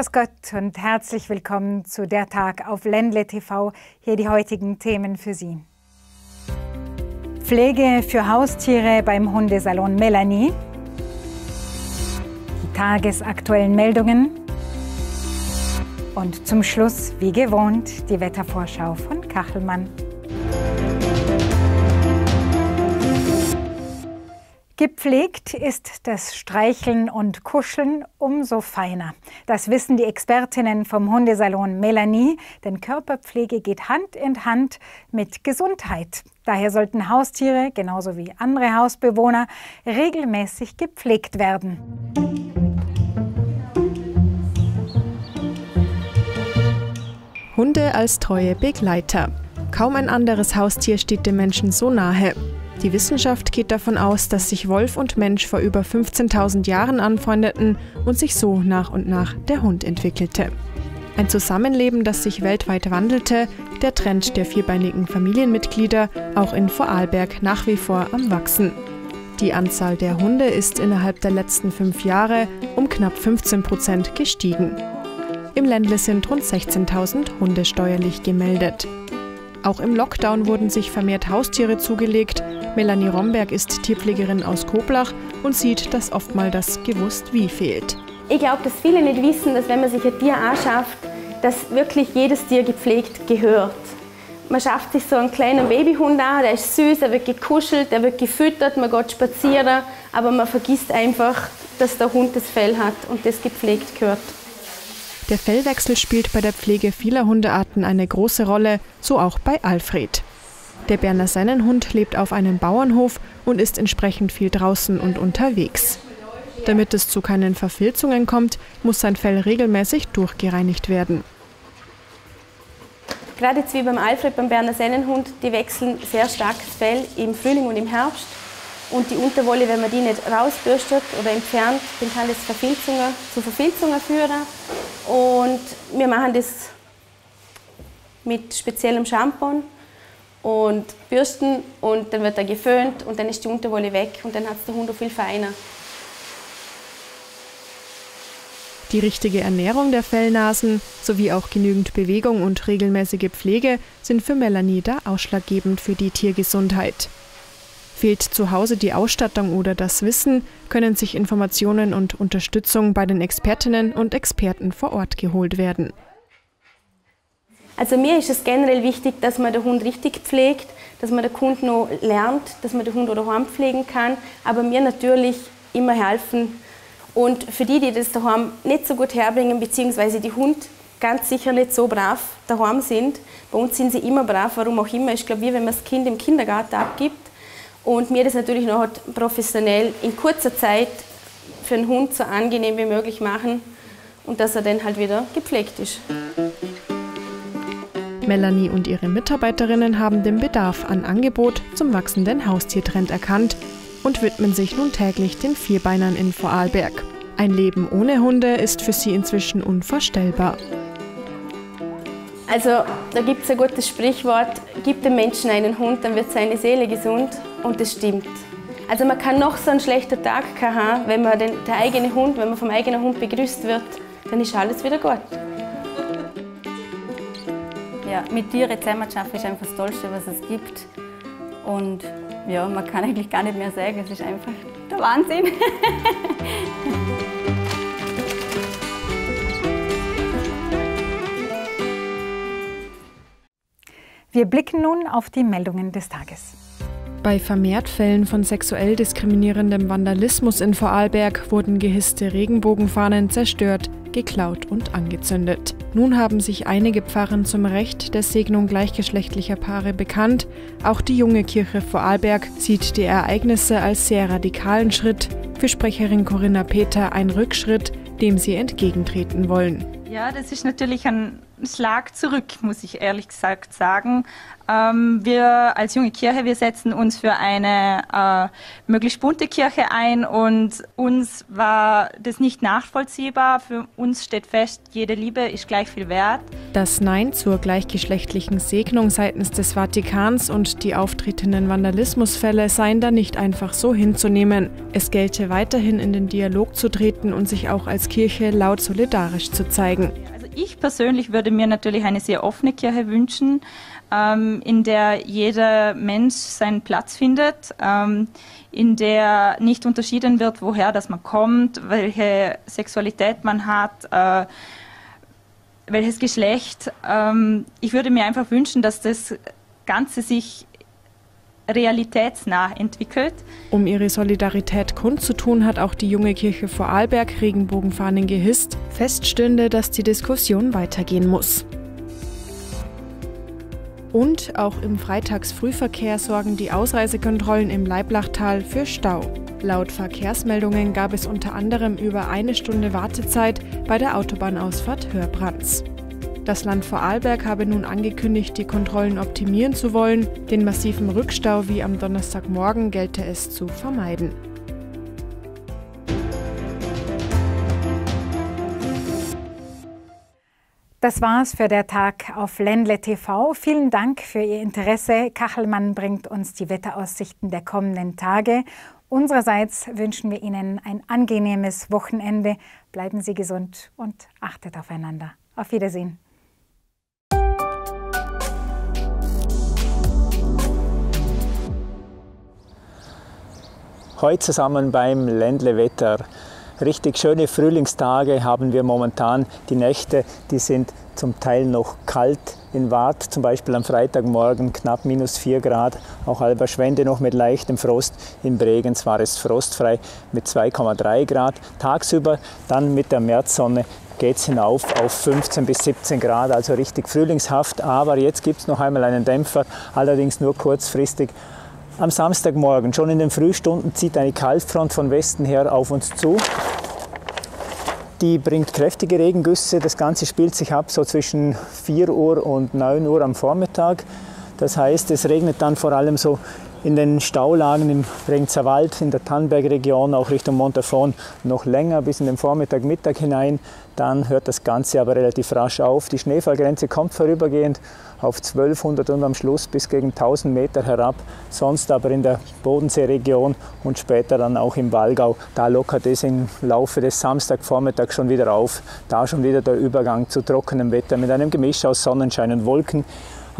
Grüß Gott und herzlich willkommen zu der Tag auf Ländle TV. Hier die heutigen Themen für Sie. Pflege für Haustiere beim Hundesalon Melanie. Die tagesaktuellen Meldungen. Und zum Schluss, wie gewohnt, die Wettervorschau von Kachelmann. Gepflegt ist das Streicheln und Kuscheln umso feiner. Das wissen die Expertinnen vom Hundesalon Melanie, denn Körperpflege geht Hand in Hand mit Gesundheit. Daher sollten Haustiere, genauso wie andere Hausbewohner, regelmäßig gepflegt werden. Hunde als treue Begleiter. Kaum ein anderes Haustier steht dem Menschen so nahe. Die Wissenschaft geht davon aus, dass sich Wolf und Mensch vor über 15.000 Jahren anfreundeten und sich so nach und nach der Hund entwickelte. Ein Zusammenleben, das sich weltweit wandelte, der Trend der vierbeinigen Familienmitglieder auch in Vorarlberg nach wie vor am Wachsen. Die Anzahl der Hunde ist innerhalb der letzten fünf Jahre um knapp 15 Prozent gestiegen. Im Ländle sind rund 16.000 Hunde steuerlich gemeldet. Auch im Lockdown wurden sich vermehrt Haustiere zugelegt, Melanie Romberg ist Tierpflegerin aus Koblach und sieht, dass oftmals das gewusst wie fehlt. Ich glaube, dass viele nicht wissen, dass wenn man sich ein Tier anschafft, dass wirklich jedes Tier gepflegt gehört. Man schafft sich so einen kleinen Babyhund an, der ist süß, er wird gekuschelt, der wird gefüttert, man geht spazieren, aber man vergisst einfach, dass der Hund das Fell hat und das gepflegt gehört. Der Fellwechsel spielt bei der Pflege vieler Hundearten eine große Rolle, so auch bei Alfred. Der Berner Sennenhund lebt auf einem Bauernhof und ist entsprechend viel draußen und unterwegs. Damit es zu keinen Verfilzungen kommt, muss sein Fell regelmäßig durchgereinigt werden. Gerade jetzt wie beim Alfred, beim Berner Sennenhund, die wechseln sehr stark das Fell im Frühling und im Herbst. Und die Unterwolle, wenn man die nicht rausbürstet oder entfernt, dann kann das Verfilzungen, zu Verfilzungen führen. Und wir machen das mit speziellem Shampoo und bürsten und dann wird er geföhnt und dann ist die Unterwolle weg und dann hat es der Hund auch viel feiner. Die richtige Ernährung der Fellnasen sowie auch genügend Bewegung und regelmäßige Pflege sind für Melanie da ausschlaggebend für die Tiergesundheit. Fehlt zu Hause die Ausstattung oder das Wissen, können sich Informationen und Unterstützung bei den Expertinnen und Experten vor Ort geholt werden. Also mir ist es generell wichtig, dass man den Hund richtig pflegt, dass man den Hund noch lernt, dass man den Hund daheim pflegen kann, aber mir natürlich immer helfen. Und für die, die das daheim nicht so gut herbringen, beziehungsweise die Hund ganz sicher nicht so brav daheim sind, bei uns sind sie immer brav, warum auch immer. Ich glaube, wie wenn man das Kind im Kindergarten abgibt und mir das natürlich noch professionell in kurzer Zeit für den Hund so angenehm wie möglich machen und dass er dann halt wieder gepflegt ist. Melanie und ihre Mitarbeiterinnen haben den Bedarf an Angebot zum wachsenden Haustiertrend erkannt und widmen sich nun täglich den Vierbeinern in Vorarlberg. Ein Leben ohne Hunde ist für sie inzwischen unvorstellbar. Also da gibt es ein gutes Sprichwort, gibt dem Menschen einen Hund, dann wird seine Seele gesund und das stimmt. Also man kann noch so einen schlechten Tag haben, wenn man den, der eigene Hund, wenn man vom eigenen Hund begrüßt wird, dann ist alles wieder gut. Ja, mit Tieren zusammen zu arbeiten ist einfach das Tollste, was es gibt. Und ja, man kann eigentlich gar nicht mehr sagen, es ist einfach der Wahnsinn. Wir blicken nun auf die Meldungen des Tages. Bei vermehrt Fällen von sexuell diskriminierendem Vandalismus in Vorarlberg wurden gehisste Regenbogenfahnen zerstört, geklaut und angezündet. Nun haben sich einige Pfarren zum Recht der Segnung gleichgeschlechtlicher Paare bekannt. Auch die junge Kirche Vorarlberg sieht die Ereignisse als sehr radikalen Schritt. Für Sprecherin Corinna Peter ein Rückschritt, dem sie entgegentreten wollen. Ja, das ist natürlich ein Schlag zurück, muss ich ehrlich gesagt sagen. Ähm, wir als junge Kirche, wir setzen uns für eine äh, möglichst bunte Kirche ein und uns war das nicht nachvollziehbar. Für uns steht fest, jede Liebe ist gleich viel wert. Das Nein zur gleichgeschlechtlichen Segnung seitens des Vatikans und die auftretenden Vandalismusfälle seien da nicht einfach so hinzunehmen. Es gelte weiterhin in den Dialog zu treten und sich auch als Kirche laut solidarisch zu zeigen. Ich persönlich würde mir natürlich eine sehr offene Kirche wünschen ähm, in der jeder Mensch seinen Platz findet, ähm, in der nicht unterschieden wird, woher das man kommt, welche Sexualität man hat, äh, welches Geschlecht. Ähm, ich würde mir einfach wünschen, dass das Ganze sich realitätsnah entwickelt. Um ihre Solidarität kundzutun, hat auch die junge Kirche Vorarlberg Regenbogenfahnen gehisst. Fest stünde, dass die Diskussion weitergehen muss. Und auch im Freitagsfrühverkehr sorgen die Ausreisekontrollen im Leiblachtal für Stau. Laut Verkehrsmeldungen gab es unter anderem über eine Stunde Wartezeit bei der Autobahnausfahrt Hörbrands. Das Land Vorarlberg habe nun angekündigt, die Kontrollen optimieren zu wollen. Den massiven Rückstau wie am Donnerstagmorgen gelte es zu vermeiden. Das war's für der Tag auf Ländle TV. Vielen Dank für Ihr Interesse. Kachelmann bringt uns die Wetteraussichten der kommenden Tage. Unsererseits wünschen wir Ihnen ein angenehmes Wochenende. Bleiben Sie gesund und achtet aufeinander. Auf Wiedersehen. Heute zusammen beim Ländle Wetter richtig schöne Frühlingstage haben wir momentan. Die Nächte, die sind zum Teil noch kalt in Wart, zum Beispiel am Freitagmorgen knapp minus 4 Grad, auch Alberschwende noch mit leichtem Frost. In Bregenz war es frostfrei mit 2,3 Grad. Tagsüber dann mit der Märzsonne geht es hinauf auf 15 bis 17 Grad, also richtig frühlingshaft. Aber jetzt gibt es noch einmal einen Dämpfer, allerdings nur kurzfristig. Am Samstagmorgen, schon in den Frühstunden, zieht eine Kaltfront von Westen her auf uns zu. Die bringt kräftige Regengüsse. Das Ganze spielt sich ab so zwischen 4 Uhr und 9 Uhr am Vormittag. Das heißt, es regnet dann vor allem so in den Staulagen im Bregenzer Wald, in der Tannbergregion, auch Richtung Montafon noch länger bis in den Vormittag, Mittag hinein. Dann hört das Ganze aber relativ rasch auf. Die Schneefallgrenze kommt vorübergehend auf 1200 und am Schluss bis gegen 1000 Meter herab. Sonst aber in der Bodenseeregion und später dann auch im Wallgau. Da lockert es im Laufe des Samstagvormittags schon wieder auf. Da schon wieder der Übergang zu trockenem Wetter mit einem Gemisch aus Sonnenschein und Wolken.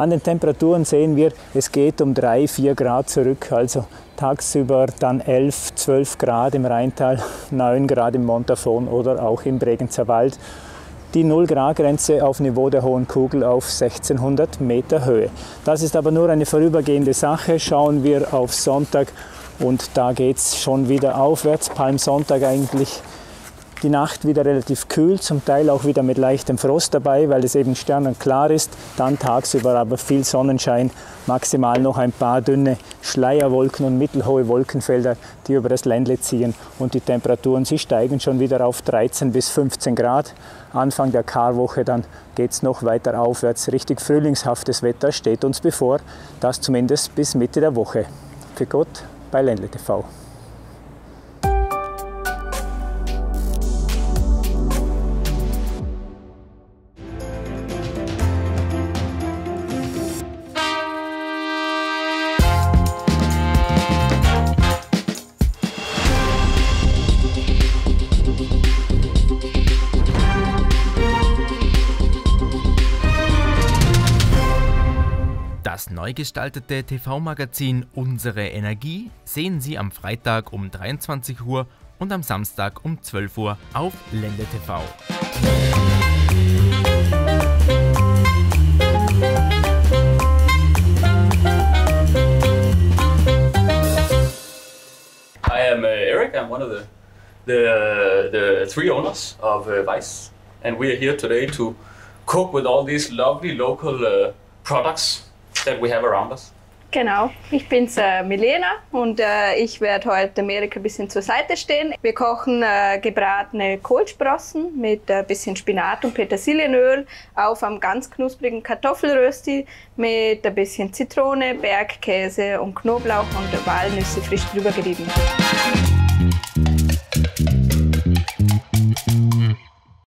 An den Temperaturen sehen wir, es geht um 3, 4 Grad zurück. Also tagsüber dann 11, 12 Grad im Rheintal, 9 Grad im Montafon oder auch im Bregenzer Wald die 0-Grad-Grenze auf Niveau der Hohen Kugel auf 1600 Meter Höhe. Das ist aber nur eine vorübergehende Sache. Schauen wir auf Sonntag und da geht es schon wieder aufwärts. Palmsonntag eigentlich die Nacht wieder relativ kühl, zum Teil auch wieder mit leichtem Frost dabei, weil es eben sternenklar ist. Dann tagsüber aber viel Sonnenschein, maximal noch ein paar dünne Schleierwolken und mittelhohe Wolkenfelder, die über das Ländle ziehen. Und die Temperaturen, sie steigen schon wieder auf 13 bis 15 Grad. Anfang der Karwoche dann geht es noch weiter aufwärts. Richtig frühlingshaftes Wetter steht uns bevor, das zumindest bis Mitte der Woche. Für Gott bei Ländle TV. Neu gestaltete TV-Magazin Unsere Energie sehen Sie am Freitag um 23 Uhr und am Samstag um 12 Uhr auf Lende TV. I am uh, Eric. I'm one of the the, the three owners of uh, Vice, and we are here today to cook with all these lovely local uh, products that we have around us. Genau, ich bin's äh, Milena und äh, ich werde heute Amerika ein bisschen zur Seite stehen. Wir kochen äh, gebratene Kohlsprossen mit ein bisschen Spinat und Petersilienöl auf einem ganz knusprigen Kartoffelrösti mit ein bisschen Zitrone, Bergkäse und Knoblauch und Walnüsse frisch drüber gerieben.